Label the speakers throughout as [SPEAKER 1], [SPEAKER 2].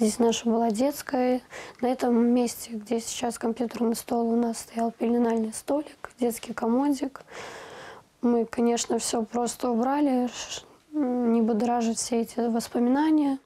[SPEAKER 1] Здесь наша была детская. На этом месте, где сейчас компьютерный стол, у нас стоял пеленальный столик, детский комодик. Мы, конечно, все просто убрали, не будоражить все эти воспоминания.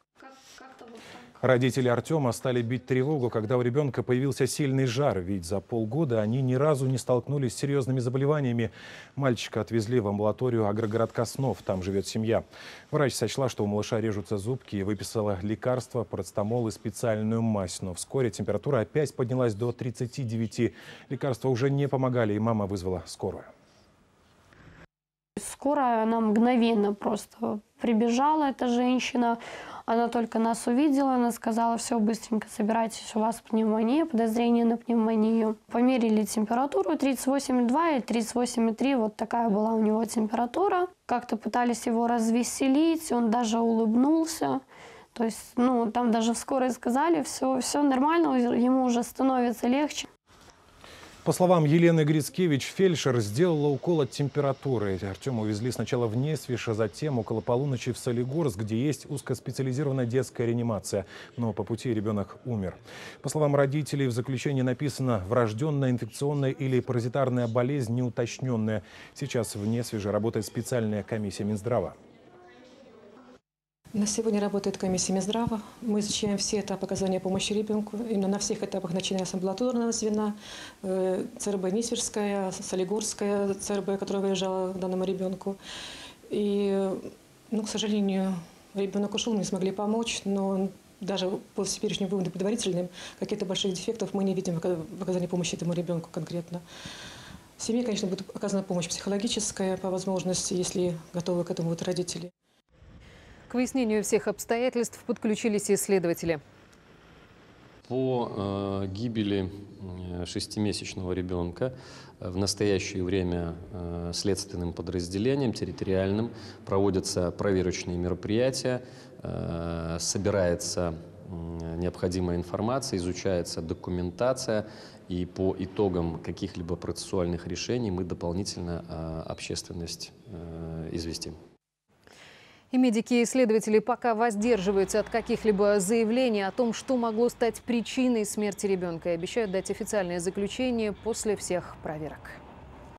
[SPEAKER 2] Родители Артема стали бить тревогу, когда у ребенка появился сильный жар, ведь за полгода они ни разу не столкнулись с серьезными заболеваниями. Мальчика отвезли в амбулаторию агрогородка Снов, там живет семья. Врач сочла, что у малыша режутся зубки и выписала лекарства, парацетамол и специальную мазь. Но вскоре температура опять поднялась до 39. Лекарства уже не помогали, и мама вызвала скорую.
[SPEAKER 1] Скорая, она мгновенно просто прибежала, эта женщина. Она только нас увидела, она сказала, все, быстренько собирайтесь, у вас пневмония, подозрение на пневмонию. Померили температуру 38,2 и 38,3, вот такая была у него температура. Как-то пытались его развеселить, он даже улыбнулся. То есть, ну, там даже в скорой сказали, все, все нормально, ему уже становится легче.
[SPEAKER 2] По словам Елены Грицкевич, фельдшер сделала укол от температуры. Артема увезли сначала в Несвиш, а затем около полуночи в Солигорск, где есть узкоспециализированная детская реанимация. Но по пути ребенок умер. По словам родителей, в заключении написано «врожденная инфекционная или паразитарная болезнь неуточненная». Сейчас в Несвиже работает специальная комиссия Минздрава.
[SPEAKER 3] На сегодня работает комиссия Минздрава. Мы изучаем все этапы оказания помощи ребенку. Именно на всех этапах, начиная с амбулаторного звена, э, ЦРБ Нисверская, Солигорская ЦРБ, которая выезжала к данному ребенку. И, ну, к сожалению, ребенок ушел, мы не смогли помочь, но даже по теперешним выводам предварительным каких-то больших дефектов мы не видим в оказании помощи этому ребенку конкретно. Семье, конечно, будет оказана помощь психологическая по возможности, если готовы к этому вот родители.
[SPEAKER 4] К выяснению всех обстоятельств подключились исследователи.
[SPEAKER 5] По э, гибели шестимесячного ребенка э, в настоящее время э, следственным подразделением территориальным проводятся проверочные мероприятия, э, собирается э, необходимая информация, изучается документация, и по итогам каких-либо процессуальных решений мы дополнительно э, общественность э, известим.
[SPEAKER 4] И медики и исследователи пока воздерживаются от каких-либо заявлений о том, что могло стать причиной смерти ребенка и обещают дать официальное заключение после всех проверок.